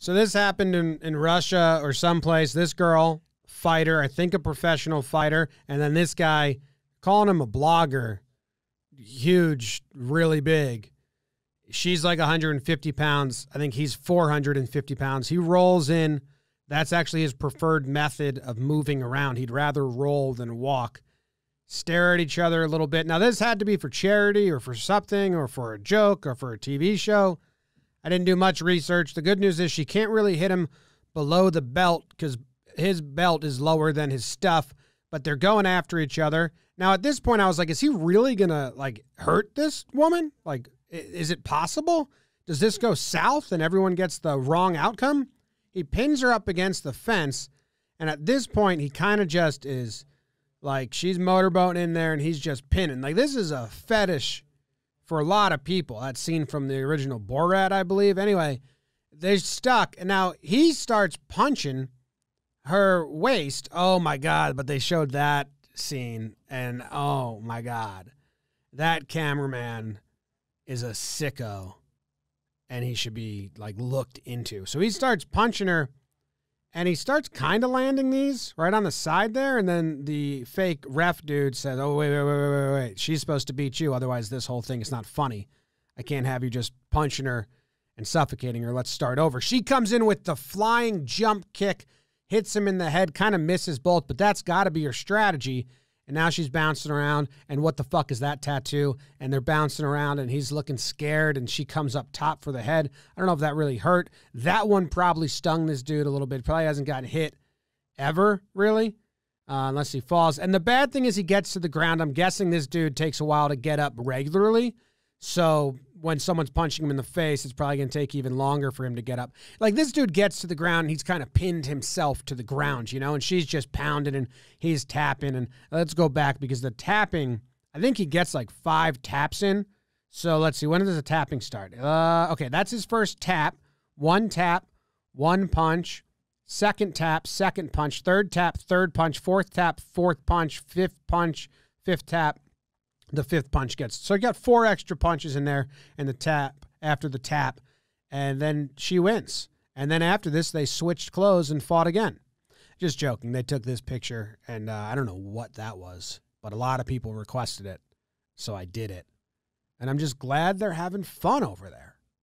So this happened in, in Russia or someplace. This girl, fighter, I think a professional fighter, and then this guy calling him a blogger, huge, really big. She's like 150 pounds. I think he's 450 pounds. He rolls in. That's actually his preferred method of moving around. He'd rather roll than walk. Stare at each other a little bit. Now, this had to be for charity or for something or for a joke or for a TV show. I didn't do much research. The good news is she can't really hit him below the belt because his belt is lower than his stuff, but they're going after each other. Now, at this point, I was like, is he really going to like hurt this woman? Like, is it possible? Does this go south and everyone gets the wrong outcome? He pins her up against the fence. And at this point, he kind of just is like, she's motorboating in there and he's just pinning. Like, this is a fetish for a lot of people. That scene from the original Borat, I believe. Anyway, they're stuck. And now he starts punching her waist. Oh my God. But they showed that scene. And oh my God. That cameraman is a sicko. And he should be like looked into. So he starts punching her and he starts kind of landing these right on the side there. And then the fake ref dude says, "Oh wait, wait, wait, wait, wait, She's supposed to beat you. Otherwise, this whole thing is not funny. I can't have you just punching her and suffocating her. Let's start over." She comes in with the flying jump kick, hits him in the head, kind of misses both, but that's got to be your strategy and now she's bouncing around. And what the fuck is that tattoo? And they're bouncing around, and he's looking scared. And she comes up top for the head. I don't know if that really hurt. That one probably stung this dude a little bit. Probably hasn't gotten hit ever, really, uh, unless he falls. And the bad thing is he gets to the ground. I'm guessing this dude takes a while to get up regularly. So when someone's punching him in the face, it's probably going to take even longer for him to get up. Like this dude gets to the ground he's kind of pinned himself to the ground, you know, and she's just pounding and he's tapping. And let's go back because the tapping, I think he gets like five taps in. So let's see, when does the tapping start? Uh, okay, that's his first tap. One tap, one punch, second tap, second punch, third tap, third punch, fourth tap, fourth punch, fifth punch, fifth tap the fifth punch gets. So you got four extra punches in there and the tap after the tap, and then she wins. And then after this, they switched clothes and fought again. Just joking. They took this picture, and uh, I don't know what that was, but a lot of people requested it, so I did it. And I'm just glad they're having fun over there.